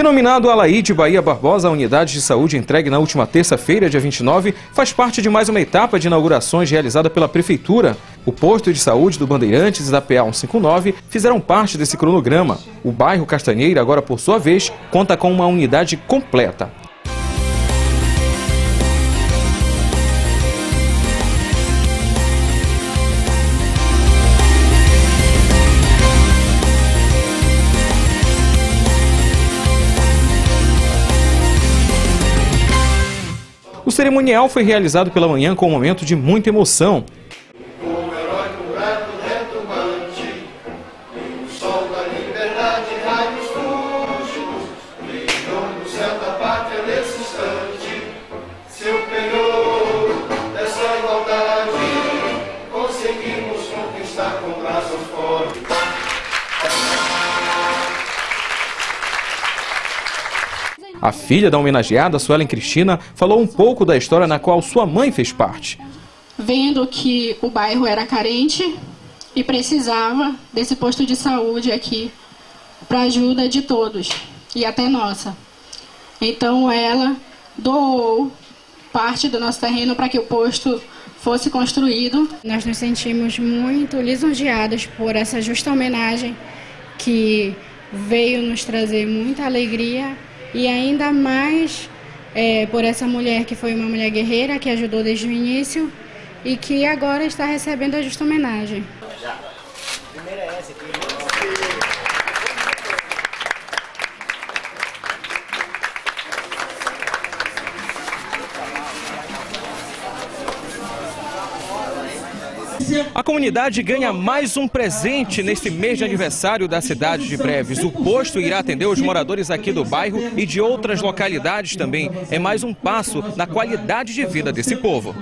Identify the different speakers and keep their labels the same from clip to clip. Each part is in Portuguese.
Speaker 1: Denominado Alaíde Bahia Barbosa, a unidade de saúde entregue na última terça-feira, dia 29, faz parte de mais uma etapa de inaugurações realizada pela Prefeitura. O posto de saúde do Bandeirantes e da PA 159 fizeram parte desse cronograma. O bairro Castanheira, agora por sua vez, conta com uma unidade completa. O cerimonial foi realizado pela manhã com um momento de muita emoção. A filha da homenageada, Suelen Cristina, falou um pouco da história na qual sua mãe fez parte.
Speaker 2: Vendo que o bairro era carente e precisava desse posto de saúde aqui para ajuda de todos e até nossa. Então ela doou parte do nosso terreno para que o posto fosse construído.
Speaker 3: Nós nos sentimos muito lisonjeados por essa justa homenagem que veio nos trazer muita alegria e ainda mais é, por essa mulher que foi uma mulher guerreira, que ajudou desde o início e que agora está recebendo a justa homenagem. Primeira é essa aqui.
Speaker 1: A comunidade ganha mais um presente neste mês de aniversário da cidade de Breves. O posto irá atender os moradores aqui do bairro e de outras localidades também. É mais um passo na qualidade de vida desse povo.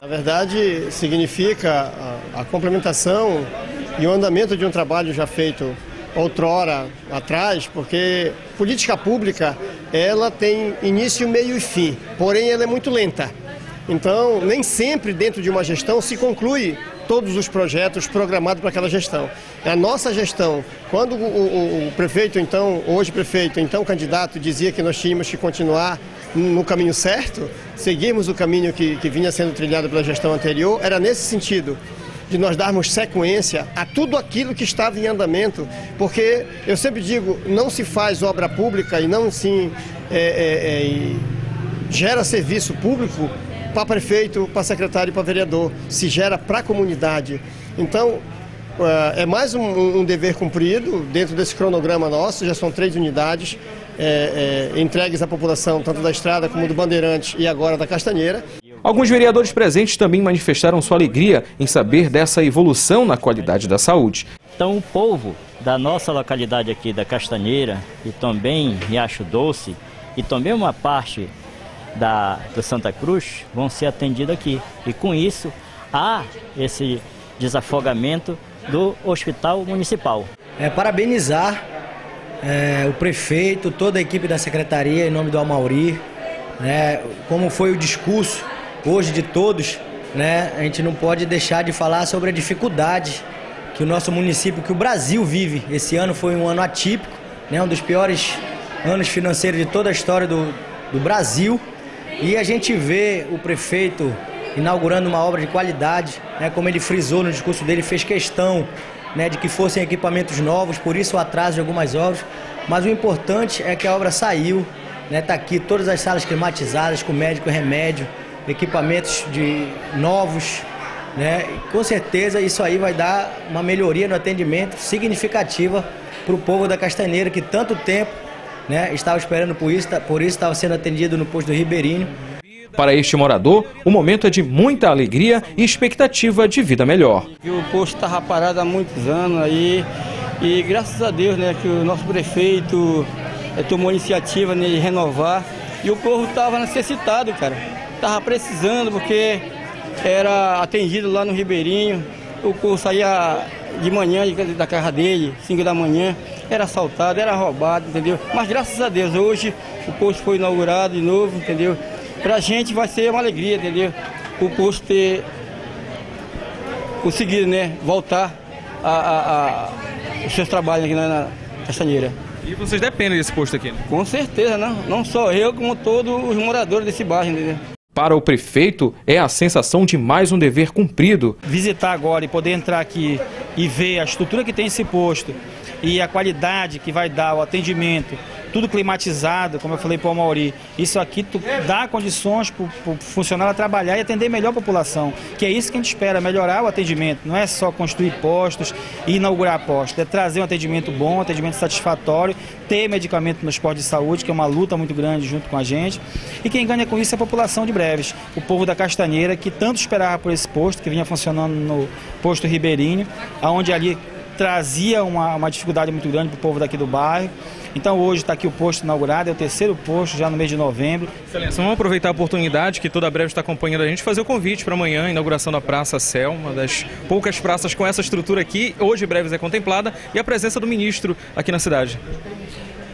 Speaker 4: Na verdade, significa a, a complementação e o andamento de um trabalho já feito outrora atrás, porque política pública ela tem início, meio e fim, porém ela é muito lenta. Então, nem sempre dentro de uma gestão se conclui todos os projetos programados para aquela gestão. A nossa gestão, quando o, o, o, prefeito, então, hoje prefeito, então candidato, dizia que nós tínhamos que continuar no caminho certo, seguirmos o caminho que, que vinha sendo trilhado pela gestão anterior, era nesse sentido de nós darmos sequência a tudo aquilo que estava em andamento, porque eu sempre digo, não se faz obra pública e não se é, é, é, gera serviço público para prefeito, para secretário e para vereador, se gera para a comunidade. Então, é, é mais um, um, dever cumprido dentro desse cronograma nosso, já são três unidades é, é, entregues à população, tanto da estrada como do Bandeirante e agora da Castanheira.
Speaker 1: Alguns vereadores presentes também manifestaram sua alegria em saber dessa evolução na qualidade da saúde.
Speaker 5: Então o povo da nossa localidade aqui da Castanheira e também Riacho Doce e também uma parte da, do Santa Cruz vão ser atendidos aqui. E com isso há esse desafogamento do Hospital Municipal.
Speaker 6: É, parabenizar é, o prefeito, toda a equipe da secretaria, em nome do Amauri, né, como foi o discurso hoje de todos, né, a gente não pode deixar de falar sobre a dificuldade que o nosso município, que o Brasil vive. Esse ano foi um ano atípico, né, um dos piores anos financeiros de toda a história do, do Brasil. E a gente vê o prefeito inaugurando uma obra de qualidade, né, como ele frisou no discurso dele, fez questão né, de que fossem equipamentos novos, por isso o atraso de algumas obras. Mas o importante é que a obra saiu, está né, tá aqui todas as salas climatizadas, com médico e remédio, equipamentos de novos, né? E com certeza isso aí vai dar uma melhoria no atendimento significativa para o povo da Castaneira que tanto tempo né, estava esperando por isso, por isso estava sendo atendido no posto do Ribeirinho.
Speaker 1: Para este morador, o momento é de muita alegria e expectativa de vida melhor.
Speaker 7: O posto estava parado há muitos anos aí e graças a Deus né, que o nosso prefeito é, tomou a iniciativa de renovar e o povo estava necessitado, cara. Estava precisando porque era atendido lá no Ribeirinho, o povo saía de manhã da casa dele, 5 da manhã, era assaltado, era roubado, entendeu? Mas graças a Deus, hoje o posto foi inaugurado de novo, entendeu? Pra gente vai ser uma alegria, entendeu? O posto ter conseguido, né, voltar a, a, a os seus trabalhos aqui na, na Castanheira.
Speaker 1: E vocês dependem desse posto aqui? Né?
Speaker 7: Com certeza, não, não só eu, como todos os moradores desse bairro, entendeu?
Speaker 1: Para o prefeito, é a sensação de mais um dever cumprido.
Speaker 8: Visitar agora e poder entrar aqui e ver a estrutura que tem esse posto e a qualidade que vai dar o atendimento, tudo climatizado, como eu falei para o Mauri. Isso aqui dá condições para o funcionário trabalhar e atender melhor a população, que é isso que a gente espera, melhorar o atendimento. Não é só construir postos e inaugurar postos, é trazer um atendimento bom, um atendimento satisfatório, ter medicamento nos postos de saúde, que é uma luta muito grande junto com a gente. E quem ganha com isso é a população de Breves, o povo da Castanheira, que tanto esperava por esse posto, que vinha funcionando no posto Ribeirinho, aonde ali trazia uma, uma dificuldade muito grande para o povo daqui do bairro. Então hoje está aqui o posto inaugurado, é o terceiro posto já no mês de novembro.
Speaker 1: Excelência, vamos aproveitar a oportunidade que toda breve está acompanhando a gente, fazer o convite para amanhã, inauguração da Praça Céu, uma das poucas praças com essa estrutura aqui, hoje Breves é contemplada, e a presença do ministro aqui na cidade.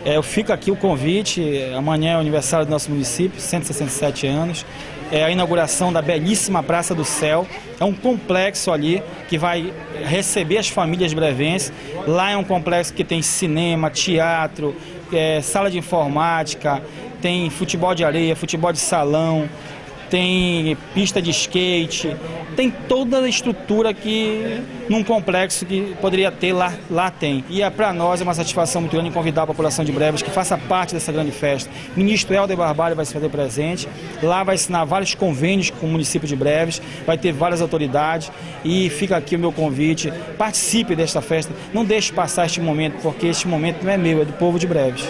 Speaker 8: É, eu fico aqui o convite, amanhã é o aniversário do nosso município, 167 anos é a inauguração da belíssima Praça do Céu. É um complexo ali que vai receber as famílias brevenses. Lá é um complexo que tem cinema, teatro, é, sala de informática, tem futebol de areia, futebol de salão, tem pista de skate, tem toda a estrutura que num complexo que poderia ter lá, lá tem. E é, para nós é uma satisfação muito grande convidar a população de Breves que faça parte dessa grande festa. O ministro Helder Barbalho vai se fazer presente, lá vai assinar vários convênios com o município de Breves, vai ter várias autoridades e fica aqui o meu convite, participe desta festa, não deixe passar este momento, porque este momento não é meu, é do povo de Breves.